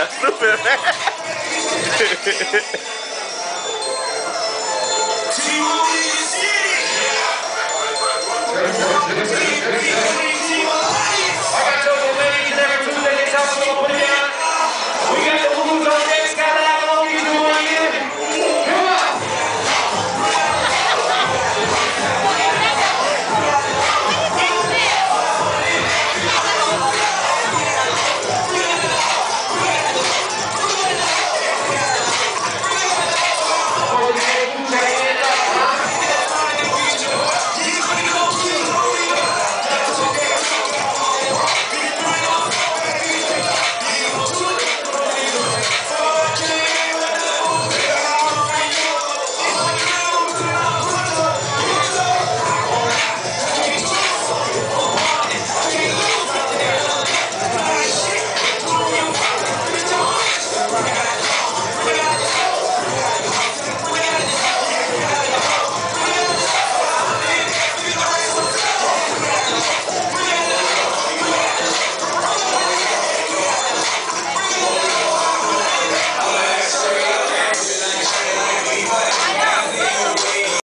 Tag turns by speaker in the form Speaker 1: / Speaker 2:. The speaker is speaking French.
Speaker 1: That's stupid.